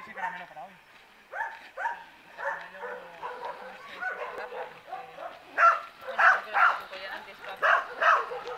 ver si para hoy. No